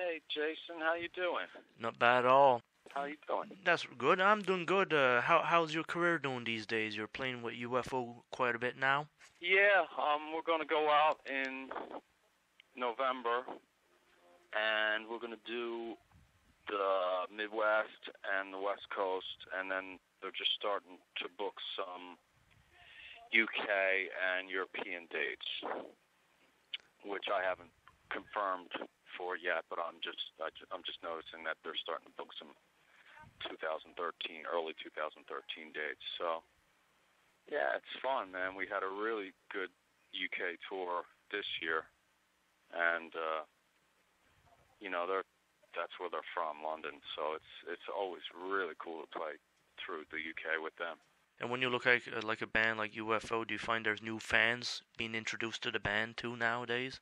Hey, Jason, how you doing? Not bad at all. How you doing? That's good. I'm doing good. Uh, how how's your career doing these days? You're playing with UFO quite a bit now. Yeah, um, we're gonna go out in November, and we're gonna do the Midwest and the West Coast, and then they're just starting to book some UK and European dates, which I haven't confirmed for yet, but I'm just I, I'm just noticing that they're starting to book some 2013, early 2013 dates. So yeah, it's fun, man. We had a really good UK tour this year, and uh, you know they're that's where they're from, London. So it's it's always really cool to play through the UK with them. And when you look at like a band like UFO, do you find there's new fans being introduced to the band too nowadays?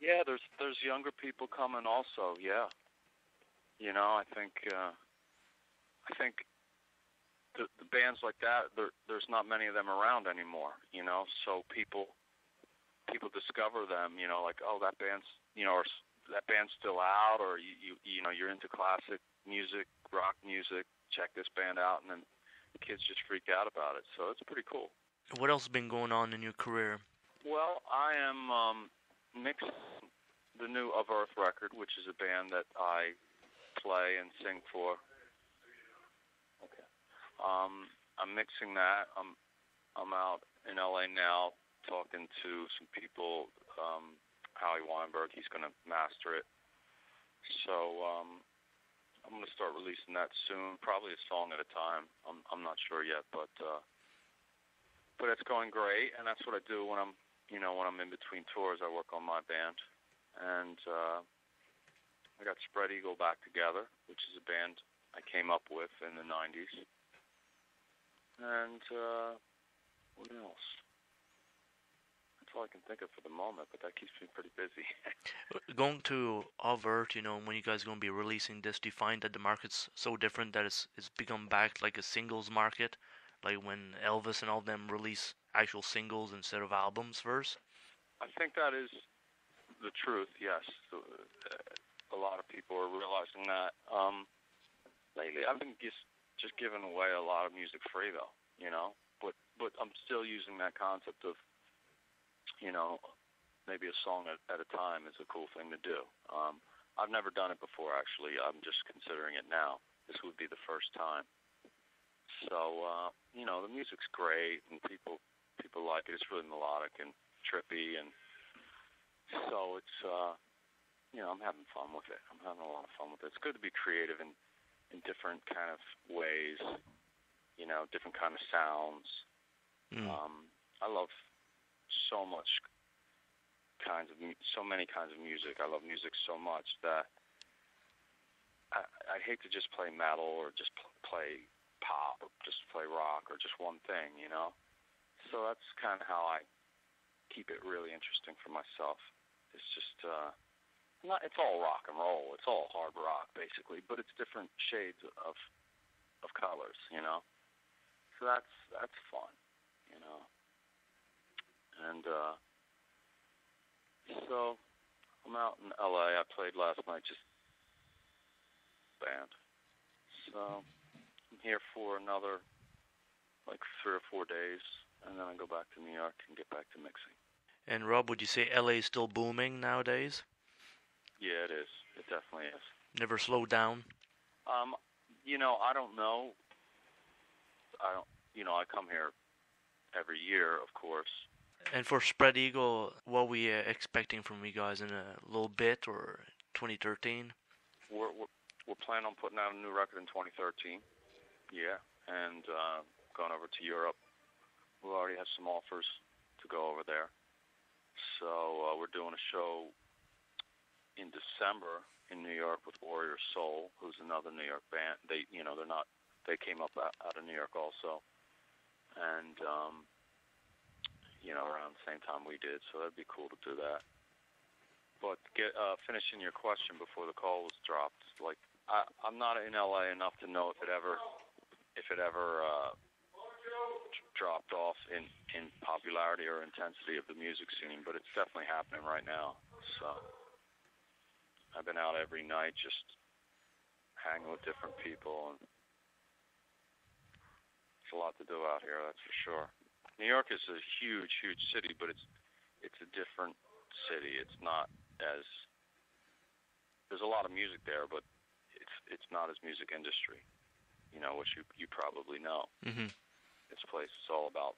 Yeah, there's there's younger people coming also. Yeah, you know, I think uh, I think the, the bands like that, there there's not many of them around anymore. You know, so people people discover them. You know, like oh that band's you know or that band's still out, or you you you know you're into classic music, rock music. Check this band out, and then the kids just freak out about it. So it's pretty cool. What else has been going on in your career? Well, I am um, mixing the new Of Earth record, which is a band that I play and sing for. Okay. Um, I'm mixing that. I'm I'm out in LA now talking to some people. Um, Howie Weinberg, he's going to master it. So um, I'm going to start releasing that soon, probably a song at a time. I'm I'm not sure yet, but uh, but it's going great, and that's what I do when I'm you know when I'm in between tours. I work on my band, and uh, I got Spread Eagle back together, which is a band I came up with in the '90s, and uh, what else? That's all I can think of for the moment, but that keeps me pretty busy. Going to Of Earth, you know, when you guys going to be releasing this, do you find that the market's so different that it's it's become back like a singles market, like when Elvis and all them release actual singles instead of albums first? I think that is the truth. Yes, Uh, a lot of people are realizing that. Um, lately, I've been just just giving away a lot of music free, though. You know, but but I'm still using that concept of, you know, maybe a song at, at a time is a cool thing to do. Um, I've never done it before, actually. I'm just considering it now. This would be the first time. So uh, you know, the music's great, and people people like it. It's really melodic and trippy, and so it's uh, you know I'm having fun with it. I'm having a lot of fun with it. It's good to be creative in in different kind of ways, you know, different kind of sounds. Mm. Um, I love so much kinds of so many kinds of music. I love music so much that I I hate to just play metal or just pl- play pop or just play rock or just one thing, you know. So that's kind of how I keep it really interesting for myself. It's just uh not it's all rock and roll. It's all hard rock basically, but it's different shades of of colors, you know. So that's that's fun, you know. And uh so I'm out in LA. I played last night just band. So I'm here for another like three or four days and then I go back to New York and get back to mixing. And Rob, would you say LA is still booming nowadays? Yeah, it is. It definitely is. Never slowed down? Um, you know, I don't know. I don't. You know, I come here every year, of course. And for Spread Eagle, what we uh, expecting from you guys in a little bit or 2013? We're we're, we're planning on putting out a new record in 2013. Yeah, and uh, going over to Europe. We already have some offers to go over there. So uh, we're doing a show in December in New York with Warrior Soul, who's another New York band. They, you know, they're not. They came up out, out of New York also, and um, you know, around the same time we did. So that'd be cool to do that. But get uh, finishing your question before the call was dropped. Like I, I'm not in LA enough to know if it ever, if it ever uh, dropped off in in popularity or intensity of the music scene. But it's definitely happening right now. So I've been out every night just hanging with different people, and it's a lot to do out here. That's for sure. New York is a huge, huge city, but it's it's a different city. It's not as there's a lot of music there, but it's it's not as music industry, you know, which you you probably know. hmm This place is all about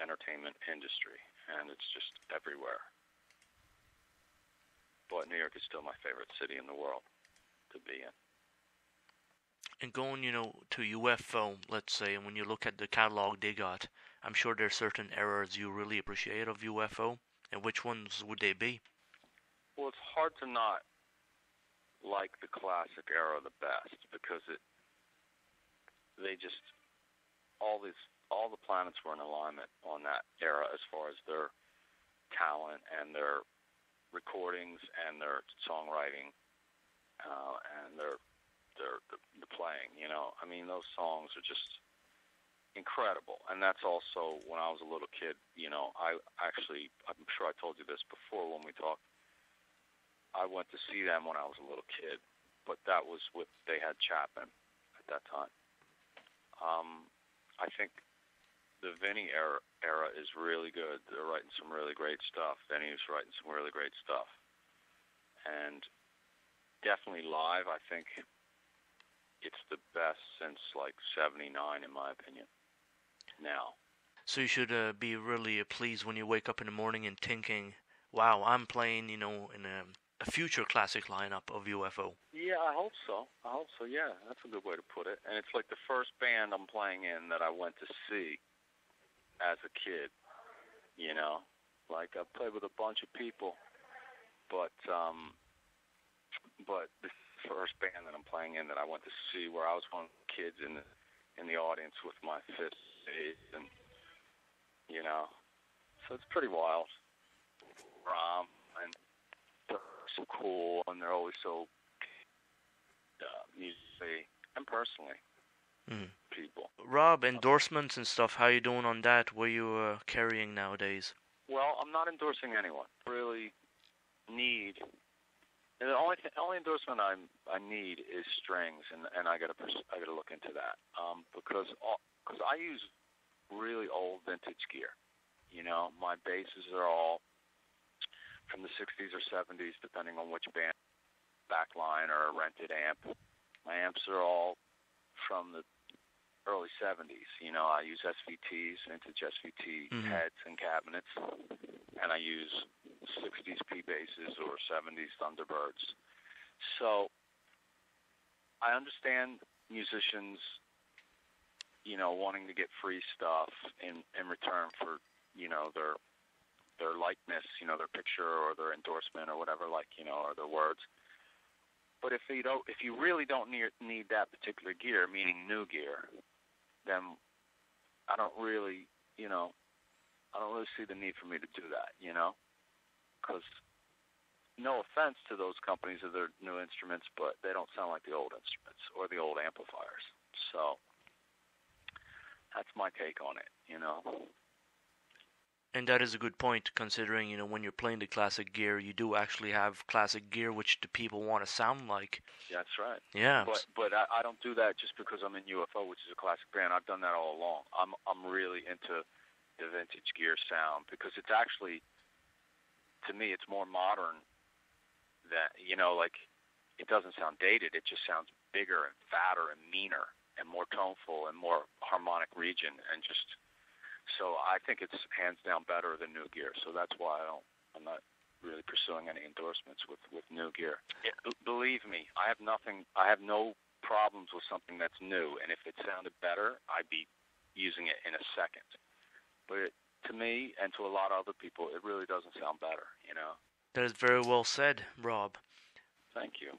entertainment industry, and it's just everywhere. But New York is still my favorite city in the world to be in. And going, you know, to UFO, let's say, and when you look at the catalog they got, I'm sure there's certain eras you really appreciate of UFO. And which ones would they be? Well, it's hard to not like the classic era the best because it they just all these all the planets were in alignment on that era as far as their talent and their recordings and their songwriting uh, and their their the, playing. You know, I mean, those songs are just incredible. And that's also when I was a little kid. You know, I actually I'm sure I told you this before when we talked. I went to see them when I was a little kid, but that was with they had Chapman at that time. Think the Vinnie era era is really good. They're writing some really great stuff. Vinnie's writing some really great stuff, and definitely live. I think it's the best since like '79, in my opinion. Now, So you should uh, be really pleased when you wake up in the morning and thinking, "Wow, I'm playing, you know, in a, a future classic lineup of UFO." yeah, I hope so. I hope so. Yeah, that's a good way to put it. And it's like the first band I'm playing in that I went to see as a kid. You know, like I played with a bunch of people, but um, but this is the first band that I'm playing in that I went to see where I was one of the kids in the in the audience with my fifth aid and you know, so it's pretty wild. Rom and so cool and they're always so uh, musically and personally Mhm. people. Rob, endorsements and stuff. How you doing on that? What you uh, carrying nowadays? Well, I'm not endorsing anyone. Really need and the only th- only endorsement I I need is strings, and and I gotta pers- I gotta look into that um, because because I use really old vintage gear. You know, my basses are all from the 60s or 70s, depending on which band, backline or a rented amp. My amps are all from the early 70s. You know, I use SVTs, vintage SVT Mhm. heads and cabinets, and I use 60s P basses or 70s Thunderbirds. So I understand musicians, you know, wanting to get free stuff in in return for, you know, their their likeness, you know, their picture or their endorsement or whatever, like you know, or their words. But if you don't, if you really don't need need that particular gear, meaning new gear, then I don't really, you know, I don't really see the need for me to do that, you know, because no offense to those companies or their new instruments, but they don't sound like the old instruments or the old amplifiers. So that's my take on it, you know. And that is a good point, considering you know when you're playing the classic gear, you do actually have classic gear which the people want to sound like. That's right. Yeah. But but I, I don't do that just because I'm in UFO, which is a classic band. I've done that all along. I'm I'm really into the vintage gear sound because it's actually to me it's more modern than you know like it doesn't sound dated. It just sounds bigger and fatter and meaner and more toneful and more harmonic region and just so I think it's hands down better than new gear. So that's why I don't I'm not really pursuing any endorsements with with new gear. It, believe me, I have nothing. I have no problems with something that's new, and if it sounded better, I'd be using it in a second. But it, to me, and to a lot of other people, it really doesn't sound better. You know. That is very well said, Rob. Thank you.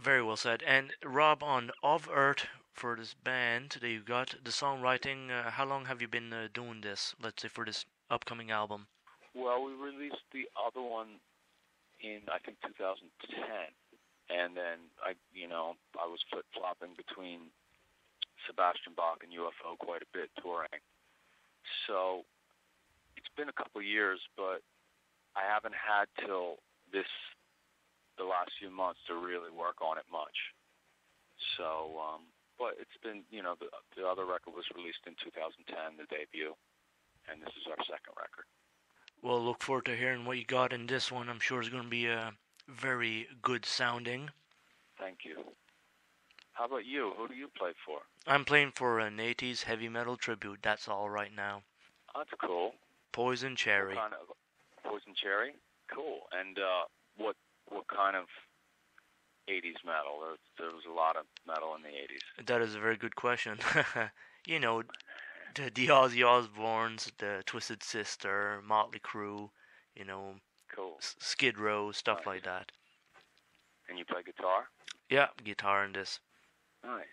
Very well said. And Rob, on Of Earth for this band that you got the songwriting, uh, how long have you been uh, doing this? Let's say for this upcoming album. Well, we released the other one in I think 2010, and then I, you know, I was flip flopping between Sebastian Bach and UFO quite a bit touring. So it's been a couple years, but I haven't had till this the last few months to really work on it much. So, um, but it's been, you know, the, the other record was released in 2010, the debut, and this is our second record. Well, look forward to hearing what you got in this one. I'm sure it's going to be a very good sounding. Thank you. How about you? Who do you play for? I'm playing for an 80s heavy metal tribute. That's all right now. Oh, that's cool. Poison Cherry. Kind of Poison Cherry? Cool. And uh, what what kind of 80s metal? There, there was a lot of metal in the 80s. That is a very good question. you know, the, the Ozzy Osbournes, the Twisted Sister, Motley Crue, you know, Cool. S- Skid Row, stuff Nice. like that. And you play guitar? Yeah, guitar in this. Nice.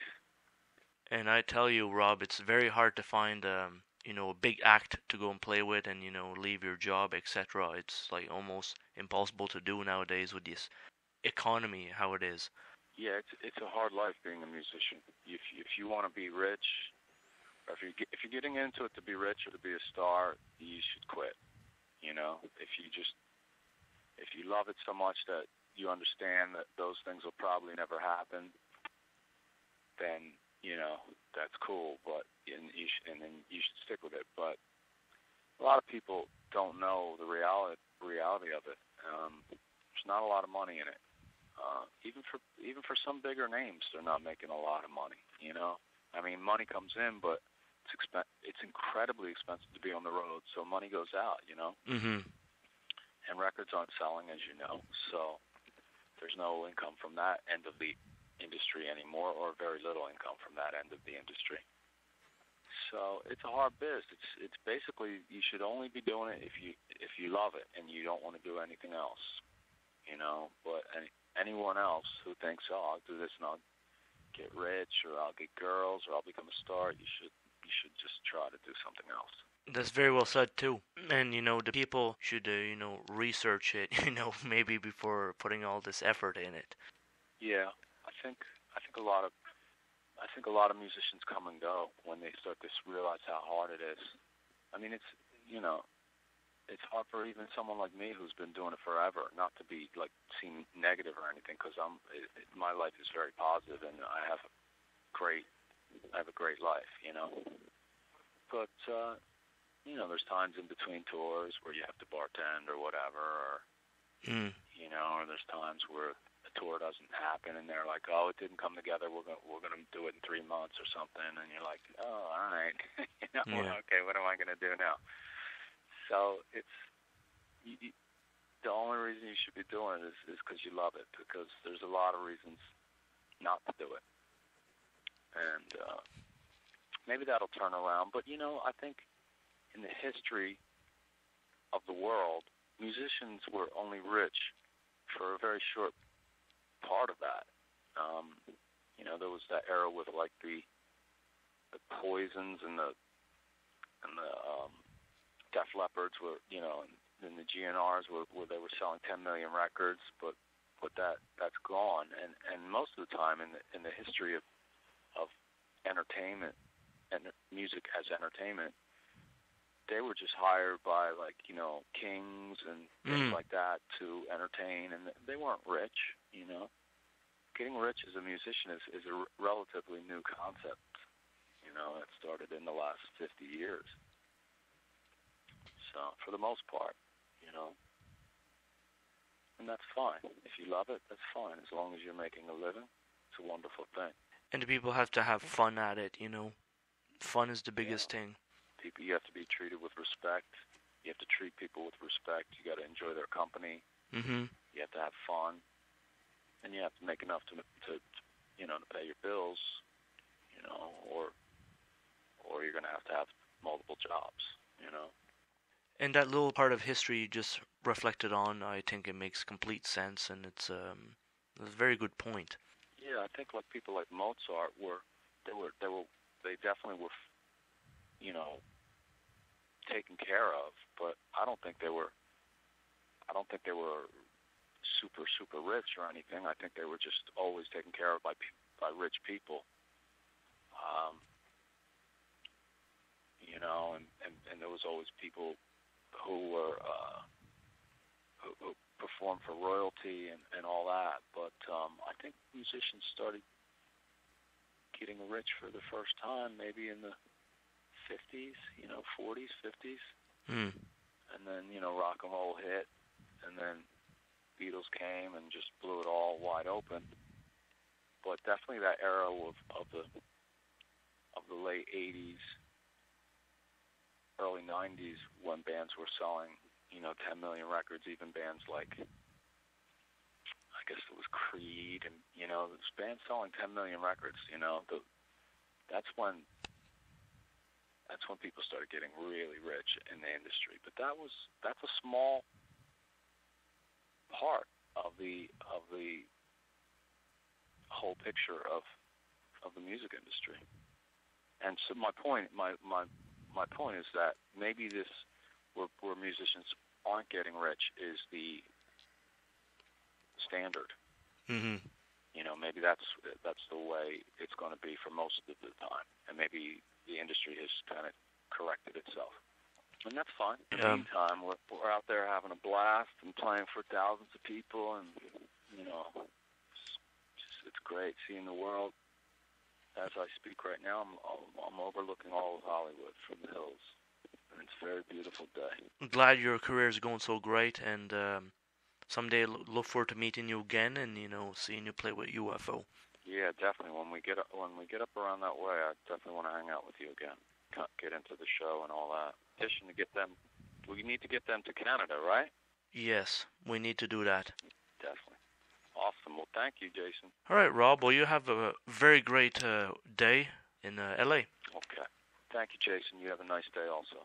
And I tell you, Rob, it's very hard to find, um, you know, a big act to go and play with, and you know, leave your job, etc. It's like almost impossible to do nowadays with this economy, how it is. Yeah, it's it's a hard life being a musician. If if you want to be rich, if you if you're getting into it to be rich or to be a star, you should quit. You know, if you just if you love it so much that you understand that those things will probably never happen, then you know that's cool. But and you should, and then you should stick with it. But a lot of people don't know the reality reality of it. Um, there's not a lot of money in it. Uh, even for even for some bigger names, they're not making a lot of money. You know, I mean, money comes in, but it's expen- it's incredibly expensive to be on the road, so money goes out. You know, Mm-hmm. and records aren't selling, as you know, so there's no income from that end of the industry anymore, or very little income from that end of the industry. So it's a hard biz. It's it's basically you should only be doing it if you if you love it and you don't want to do anything else, you know. But any, anyone else who thinks, oh, I'll do this and I'll get rich or I'll get girls or I'll become a star, you should you should just try to do something else. That's very well said too. And you know, the people should, uh, you know, research it. You know, maybe before putting all this effort in it. Yeah, think I think a lot of I think a lot of musicians come and go when they start to realize how hard it is. I mean, it's you know, it's hard for even someone like me who's been doing it forever, not to be like seen negative or anything, because I'm it, it, my life is very positive and I have a great I have a great life, you know. But uh, you know, there's times in between tours where you have to bartend or whatever, or Mm. you know, or there's times where tour doesn't happen and they're like, oh, it didn't come together. We're gonna we're gonna do it in three months or something, and you're like, oh, all right, you know, Yeah. okay, what am I gonna do now? So it's you, you, the only reason you should be doing it is is because you love it. Because there's a lot of reasons not to do it, and uh, maybe that'll turn around. But you know, I think in the history of the world, musicians were only rich for a very short part of that. Um, you know, there was that era with like the the Poisons and the and the um, Def Leppards were, you know, and, and the GNRs were where they were selling 10 million records, but but that that's gone. And and most of the time in the in the history of of entertainment and music as entertainment, they were just hired by like you know kings and things Mm. like that to entertain, and they weren't rich. You know, getting rich as a musician is is a r- relatively new concept. You know, it started in the last 50 years. So for the most part, you know, and that's fine. If you love it, that's fine. As long as you're making a living, it's a wonderful thing. And people have to have fun at it. You know, fun is the biggest thing. People you have to be treated with respect. You have to treat people with respect. You got to enjoy their company. Mm-hmm. you have to have fun. And you have to make enough to to you know to pay your bills you know or or you're going to have to have multiple jobs you know? And that little part of history you just reflected on, I think it makes complete sense, and it's um, it's a very good point. yeah i think like people like mozart were they were they were they definitely were you know taken care of but i don't think they were i don't think they were super super rich or anything i think they were just always taken care of by by rich people um you know and and and there was always people who were uh who, who perform for royalty and and all that. But um, I think musicians started getting rich for the first time maybe in the 50s, you know, 40s, 50s, Hmm. and then you know rock and roll hit, and then Beatles came and just blew it all wide open. But definitely that era of of the of the late 80s, early 90s when bands were selling, you know, 10 million records, even bands like I guess it was Creed and you know, this band selling 10 million records, you know, the that's when that's when people started getting really rich in the industry. But that was that's a small part of the of the whole picture of of the music industry. And so my point my my my point is that maybe this where where musicians aren't getting rich is the standard. hmm You know, maybe that's that's the way it's going to be for most of the time, and maybe the industry has kind of corrected itself, and that's fine. In the Yeah. meantime, we're we're out there having a blast and playing for thousands of people, and you know, it's, just, it's great seeing the world. As I speak right now, I'm I'm overlooking all of Hollywood from the hills, and it's a very beautiful day. I'm glad your career is going so great, and um, someday look forward to meeting you again, and you know, seeing you play with UFO. Yeah, definitely. When we get up, when we get up around that way, I definitely want to hang out with you again. Get into the show and all that. Petition to get them. We need to get them to Canada, right? Yes, we need to do that. Definitely. Awesome. Well, thank you, Jason. All right, Rob. Well, you have a very great uh, day in uh, LA. Okay. Thank you, Jason. You have a nice day also.